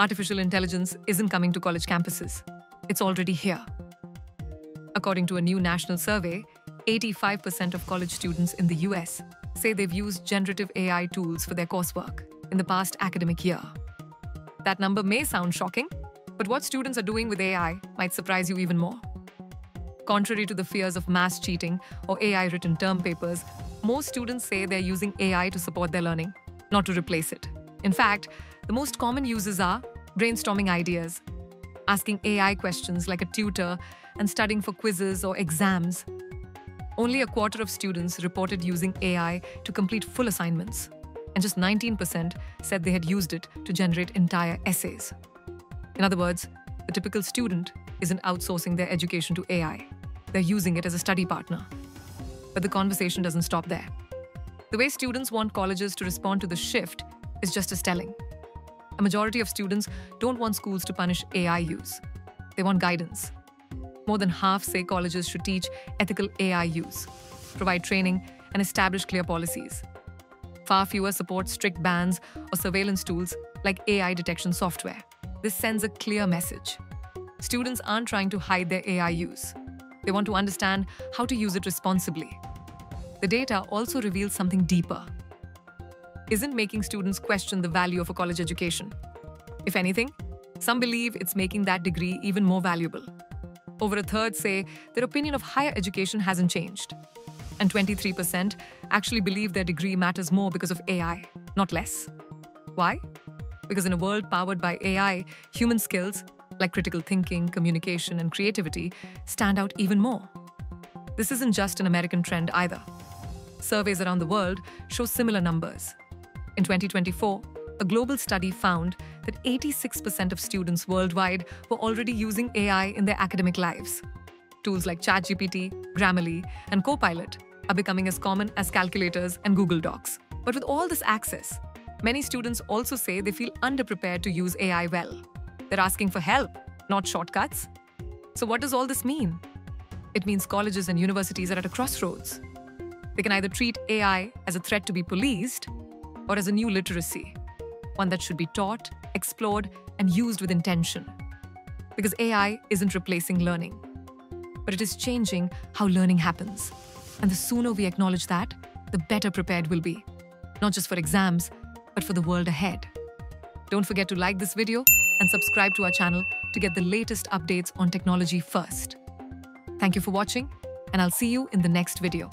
Artificial intelligence isn't coming to college campuses, it's already here. According to a new national survey, 85% of college students in the US say they've used generative AI tools for their coursework in the past academic year. That number may sound shocking, but what students are doing with AI might surprise you even more. Contrary to the fears of mass cheating or AI written term papers, most students say they're using AI to support their learning, not to replace it. In fact, the most common uses are brainstorming ideas, asking AI questions like a tutor, and studying for quizzes or exams. Only a quarter of students reported using AI to complete full assignments, and just 19% said they had used it to generate entire essays. In other words, the typical student isn't outsourcing their education to AI, they're using it as a study partner. But the conversation doesn't stop there. The way students want colleges to respond to the shift is just as telling. A majority of students don't want schools to punish AI use, they want guidance. More than half say colleges should teach ethical AI use, provide training, and establish clear policies. Far fewer support strict bans or surveillance tools like AI detection software. This sends a clear message. Students aren't trying to hide their AI use. They want to understand how to use it responsibly. The data also reveals something deeper. Isn't making students question the value of a college education. If anything, some believe it's making that degree even more valuable. Over a third say their opinion of higher education hasn't changed. And 23% actually believe their degree matters more because of AI, not less. Why? Because in a world powered by AI, human skills, like critical thinking, communication, and creativity, stand out even more. This isn't just an American trend either. Surveys around the world show similar numbers. In 2024, a global study found that 86% of students worldwide were already using AI in their academic lives. Tools like ChatGPT, Grammarly, and Copilot are becoming as common as calculators and Google Docs. But with all this access, many students also say they feel underprepared to use AI well. They're asking for help, not shortcuts. So, what does all this mean? It means colleges and universities are at a crossroads. They can either treat AI as a threat to be policed or as a new literacy, one that should be taught, explored, and used with intention. Because AI isn't replacing learning, but it is changing how learning happens. And the sooner we acknowledge that, the better prepared we'll be, not just for exams, but for the world ahead. Don't forget to like this video and subscribe to our channel to get the latest updates on technology first. Thank you for watching, and I'll see you in the next video.